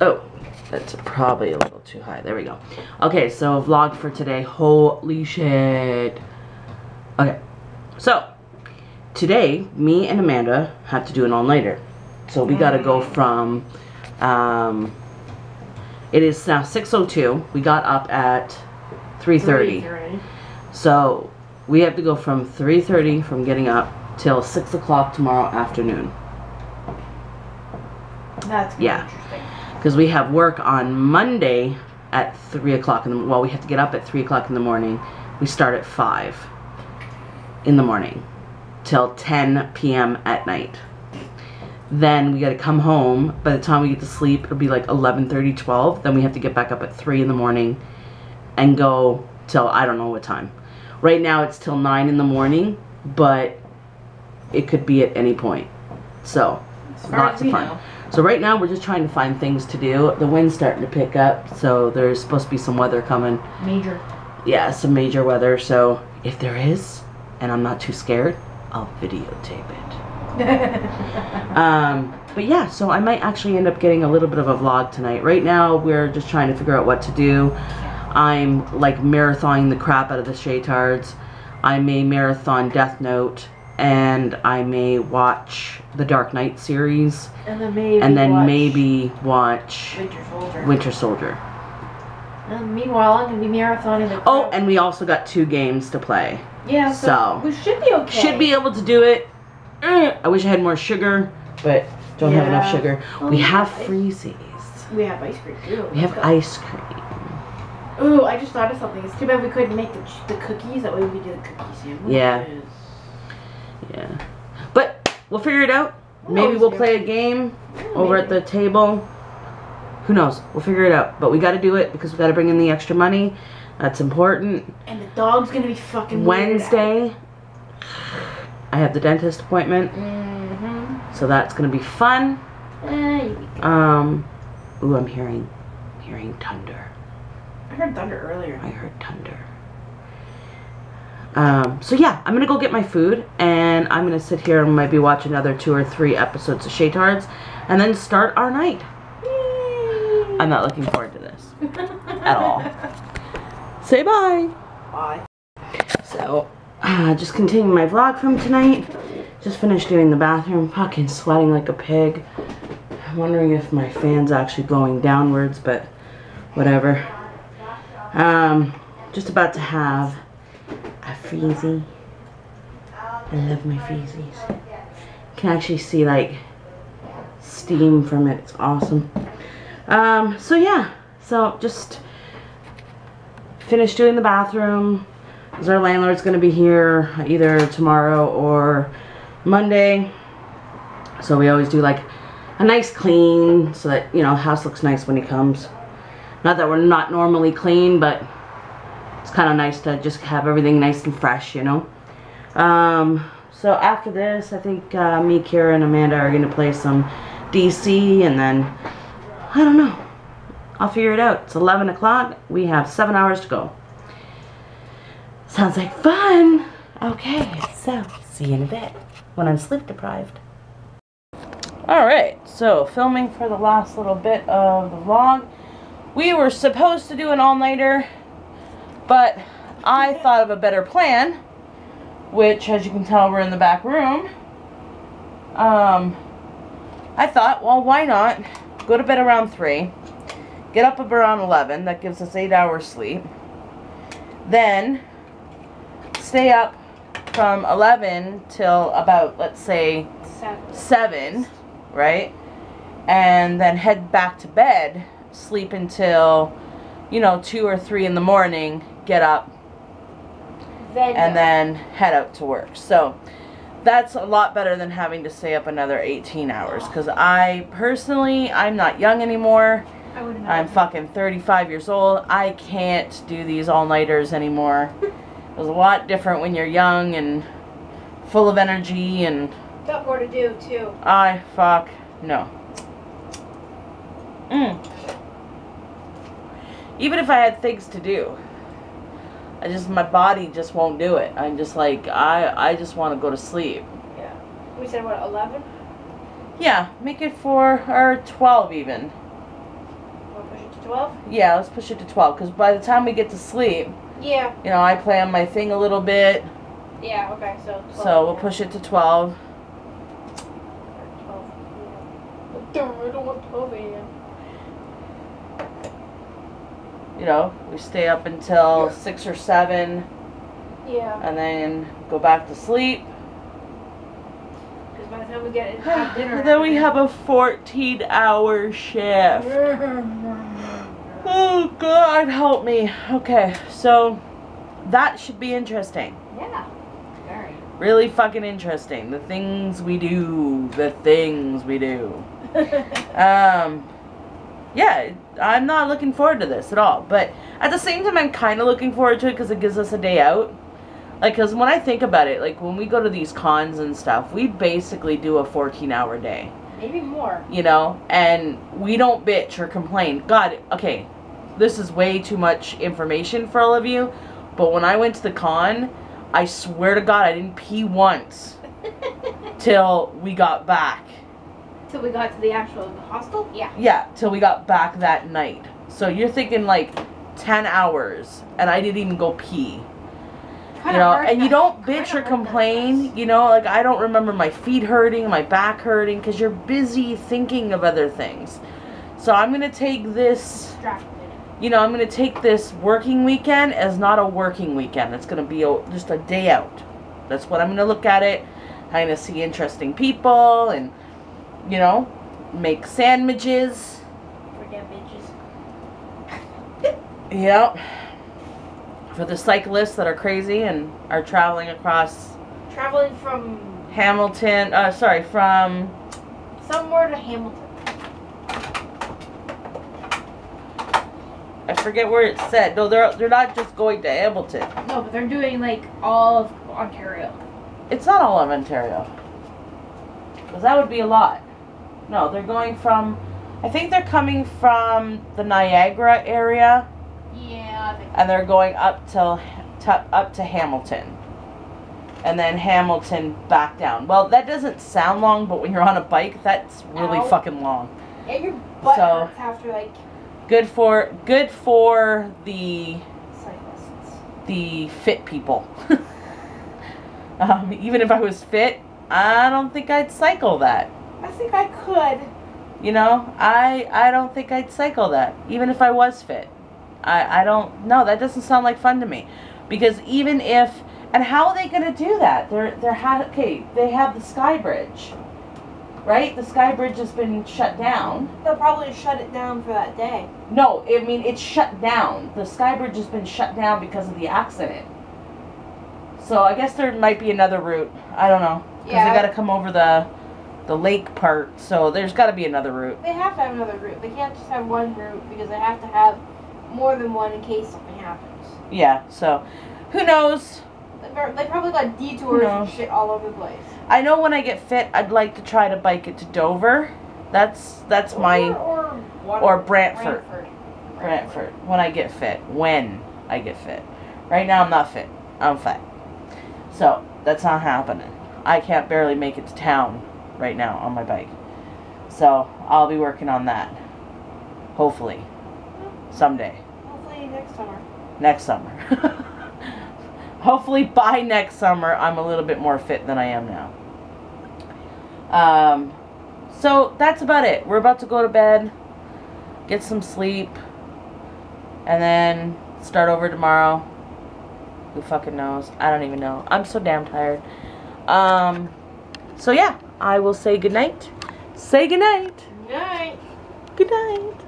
Oh, that's probably a little too high. There we go. Okay, so vlog for today. Holy shit. Okay, so today, me and Amanda have to do an all-nighter. So we gotta go from, um, it is now 6.02. We got up at 3.30. 3:30. So we have to go from 3.30 from getting up till 6 o'clock tomorrow afternoon. That's Yeah. Because we have work on Monday at 3 o'clock in the Well, we have to get up at 3 o'clock in the morning. We start at 5 in the morning till 10 p.m. at night. Then we got to come home. By the time we get to sleep, it'll be like 11:30, 12. Then we have to get back up at 3 in the morning and go till I don't know what time. Right now it's till 9 in the morning, but it could be at any point. So, lots of fun. know. So right now we're just trying to find things to do. The wind's starting to pick up, so there's supposed to be some weather coming. Major. Yeah, some major weather. So if there is, and I'm not too scared, I'll videotape it. Um, but yeah, so I might actually end up getting a little bit of a vlog tonight. Right now we're just trying to figure out what to do. I'm like marathoning the crap out of the Shaytards. I may marathon Death Note, and I may watch the Dark Knight series, and then maybe. and then watch maybe watch Winter Soldier. Winter Soldier. And meanwhile, I'm gonna be marathoning the. Oh, and we also got two games to play. yeah, so, so- we should be okay. Should be able to do it. Eh, I wish I had more sugar, but don't have enough sugar. We have freezies. We have ice cream too. We have ice cream. Ooh, I just thought of something. It's too bad we couldn't make the, the cookies. That way we could do the cookie sandwich. Yeah. Yeah. We'll figure it out. Maybe we'll play a game over at the table. Who knows? We'll figure it out. But we got to do it because we got to bring in the extra money. That's important. And the dog's gonna be fucking Wednesday, I have the dentist appointment, Mm-hmm. so that's gonna be fun. Eh, you be good. Um, ooh, I'm hearing, I'm hearing thunder. I heard thunder earlier. I heard thunder. Um, so yeah, I'm gonna go get my food, and I'm gonna sit here and maybe watch another two or three episodes of Shaytards, and then start our night. I'm not looking forward to this at all. Say bye. Bye. So, uh, just continuing my vlog from tonight. Just finished doing the bathroom. Fucking sweating like a pig. I'm wondering if my fan's actually blowing downwards, but whatever. Um, just about to have freezy. I love my freezies. You can actually see like steam from it. It's awesome. Um, so yeah. So just finished doing the bathroom. Because our landlord's going to be here either tomorrow or Monday. So we always do like a nice clean so that, you know, house looks nice when he comes. Not that we're not normally clean, but it's kind of nice to just have everything nice and fresh, you know. Um, so after this, I think uh, me, Kira, and Amanda are going to play some DC and then, I don't know. I'll figure it out. It's 11 o'clock. We have seven hours to go. Sounds like fun. Okay, so see you in a bit when I'm sleep deprived. Alright, so filming for the last little bit of the vlog. We were supposed to do an all-nighter, but I thought of a better plan, which as you can tell we're in the back room. Um, I thought, well, why not go to bed around 3, get up around 11, that gives us 8 hours sleep. Then stay up from 11 till about, let's say, Seven. 7, right? And then head back to bed, sleep until, you know, 2 or 3 in the morning, get up, Then and then head out to work. So that's a lot better than having to stay up another 18 hours. Because I personally, I'm not young anymore. I would not. I'm fucking 35 years old. I can't do these all-nighters anymore. It was a lot different when you're young and full of energy and got more to do too. I fuck no. Mm. Even if I had things to do, I just my body just won't do it. I'm just like I I just want to go to sleep. Yeah. We said what? Eleven. Yeah, make it four or twelve even. Push it to 12? Yeah, let's push it to 12 because by the time we get to sleep, Yeah. you know, I plan my thing a little bit. Yeah, okay, so 12. So we'll push it to 12. 12 a.m. Damn, I don't want 12 a.m. You know, we stay up until 6 or 7 Yeah. and then go back to sleep. Because by the time we get dinner. And then we have a 14 hour shift. Oh, God, help me. Okay, so that should be interesting. yeah. Very. Really fucking interesting. The things we do. The things we do. Um, yeah, I'm not looking forward to this at all. But at the same time, I'm kind of looking forward to it because it gives us a day out. Like, because when I think about it, like when we go to these cons and stuff, we basically do a 14 hour day, Maybe more. you know? And we don't bitch or complain. God, okay, this is way too much information for all of you. But when I went to the con, I swear to God, I didn't pee once till we got back. Till we got to the actual hostel? Yeah. Yeah, till we got back that night. So you're thinking like 10 hours, and I didn't even go pee. You know, and you don't bitch or complain, you know, like I don't remember my feet hurting, my back hurting, because you're busy thinking of other things. So I'm going to take this, Distracted. you know, I'm going to take this working weekend as not a working weekend. It's going to be a, just a day out. That's what I'm going to look at it. I'm gonna see interesting people and, you know, make sandwiches. Forget bitches. Yep. For the cyclists that are crazy and are traveling across Traveling from Hamilton, uh, sorry, from, somewhere to Hamilton. I forget where it said. No, they're, they're not just going to Hamilton. No, but they're doing like all of Ontario. It's not all of Ontario. Because that would be a lot. No, they're going from, I think they're coming from the Niagara area Yeah, and they're going up to, to up to Hamilton. And then Hamilton back down. Well, that doesn't sound long, but when you're on a bike, that's really Ow. fucking long. Yeah, your butt So- after like Good for good for the cyclists. the fit people. um, even if I was fit, I don't think I'd cycle that. I think I could. You know, I I don't think I'd cycle that, even if I was fit. I I don't. No, that doesn't sound like fun to me, because even if and how are they gonna do that? They're they're ha- okay. They have the Sky Bridge, right? The Sky Bridge has been shut down. They'll probably shut it down for that day. No, I mean it's shut down. The Sky Bridge has been shut down because of the accident. So I guess there might be another route. I don't know because Yeah. they got to come over the the lake part. So there's got to be another route. They have to have another route. They can't just have one route because they have to have more than one in case something happens. Yeah. So who knows? They probably got detours and shit all over the place. I know when I get fit, I'd like to try to bike it to Dover. That's that's my or or, or Brantford. Brantford. Brantford when I get fit. When I get fit. Right now I'm not fit. I'm fat. So that's not happening. I can't barely make it to town right now on my bike. So I'll be working on that. Hopefully. Someday. Hopefully next summer. Next summer. Hopefully by next summer I'm a little bit more fit than I am now. Um so that's about it. We're about to go to bed, get some sleep, and then start over tomorrow. Who fucking knows? I don't even know. I'm so damn tired. Um so yeah, I will say goodnight. Say goodnight. Good night. Good night.